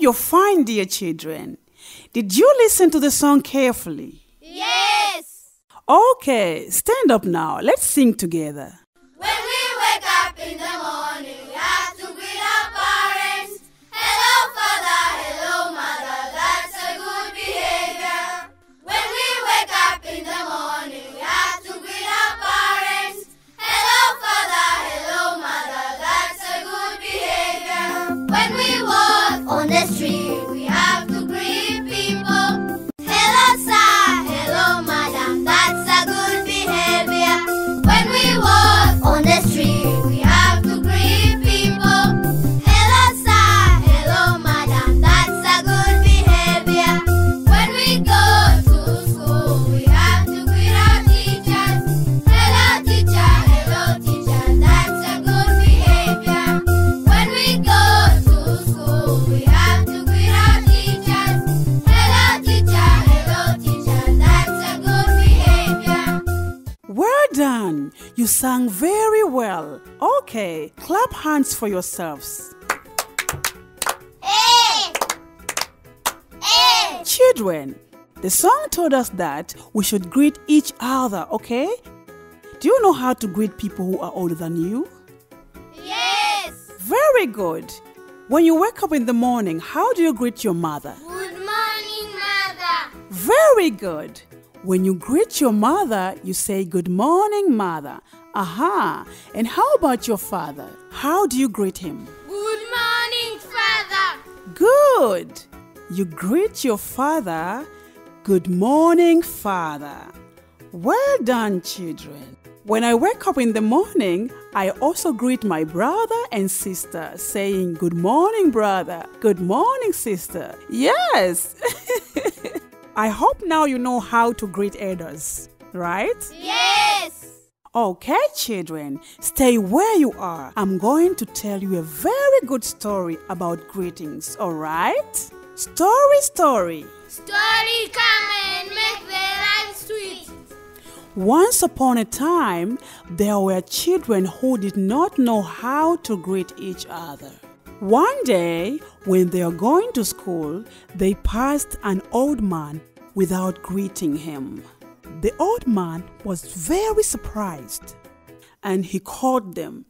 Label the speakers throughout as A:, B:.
A: you're fine, dear children. Did you listen to the song carefully?
B: Yes!
A: Okay, stand up now. Let's sing together.
B: When we wake up in the morning, on the street,
A: sang very well. Okay, clap hands for yourselves.
B: Hey! Hey!
A: Children, the song told us that we should greet each other, okay? Do you know how to greet people who are older than you?
B: Yes!
A: Very good. When you wake up in the morning, how do you greet your mother?
B: Good morning, mother.
A: Very good. When you greet your mother, you say, Good morning, mother. Aha. And how about your father? How do you greet him?
B: Good morning, father.
A: Good. You greet your father, Good morning, father. Well done, children. When I wake up in the morning, I also greet my brother and sister, saying, Good morning, brother. Good morning, sister. Yes. I hope now you know how to greet elders, right?
B: Yes!
A: Okay, children, stay where you are. I'm going to tell you a very good story about greetings, all right? Story, story.
B: Story come and make the life sweet.
A: Once upon a time, there were children who did not know how to greet each other. One day, when they were going to school, they passed an old man without greeting him. The old man was very surprised and he called them,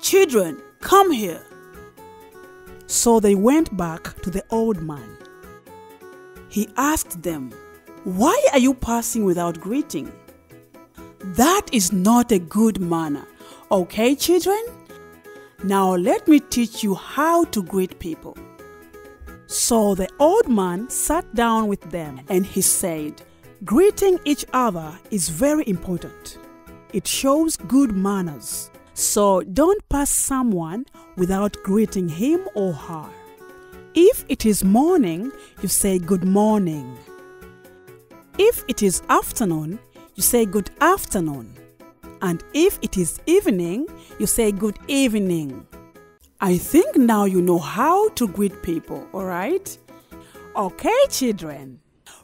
A: Children, come here. So they went back to the old man. He asked them, Why are you passing without greeting? That is not a good manner. Okay, children? Now let me teach you how to greet people. So the old man sat down with them and he said, Greeting each other is very important. It shows good manners. So don't pass someone without greeting him or her. If it is morning, you say good morning. If it is afternoon, you say good afternoon. And if it is evening, you say good evening. I think now you know how to greet people, alright? Okay, children.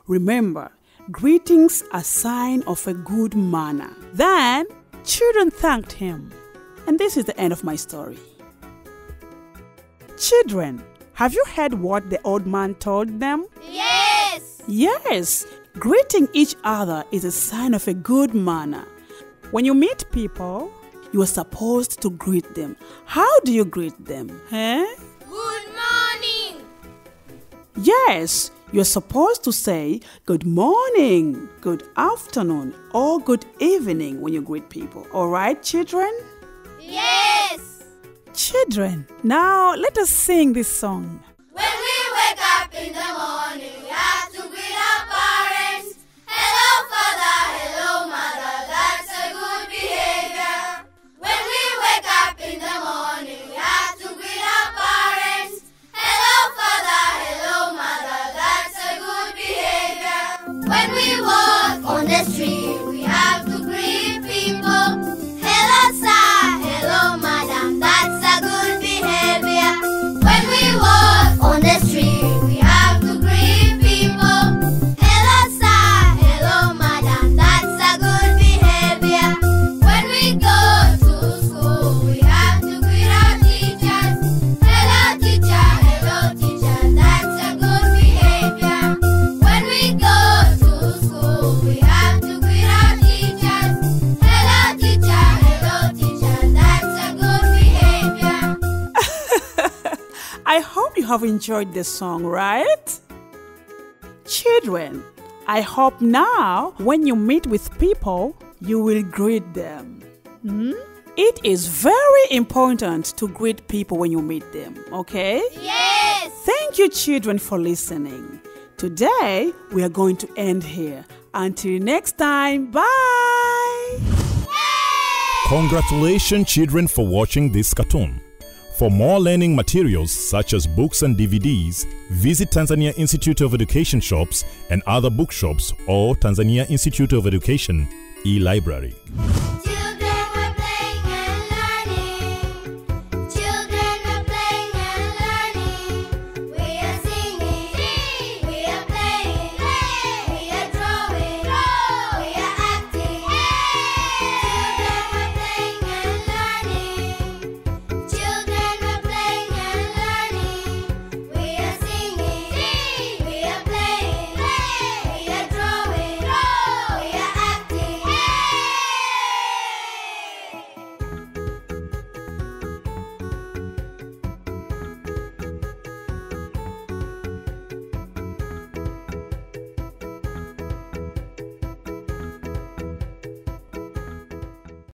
A: Remember, greetings are a sign of a good manner. Then, children thanked him. And this is the end of my story. Children, have you heard what the old man told them?
B: Yes!
A: Yes, greeting each other is a sign of a good manner. When you meet people, you are supposed to greet them. How do you greet them? Eh?
B: Good morning!
A: Yes, you're supposed to say good morning, good afternoon, or good evening when you greet people. All right, children?
B: Yes!
A: Children, now let us sing this song.
B: When we wake up in the morning,
A: have enjoyed the song, right? Children, I hope now when you meet with people, you will greet them. Hmm? It is very important to greet people when you meet them, okay?
B: Yes.
A: Thank you, children, for listening. Today, we are going to end here. Until next time, bye!
C: Congratulations, children, for watching this cartoon. For more learning materials such as books and DVDs, visit Tanzania Institute of Education shops and other bookshops or Tanzania Institute of Education e-library.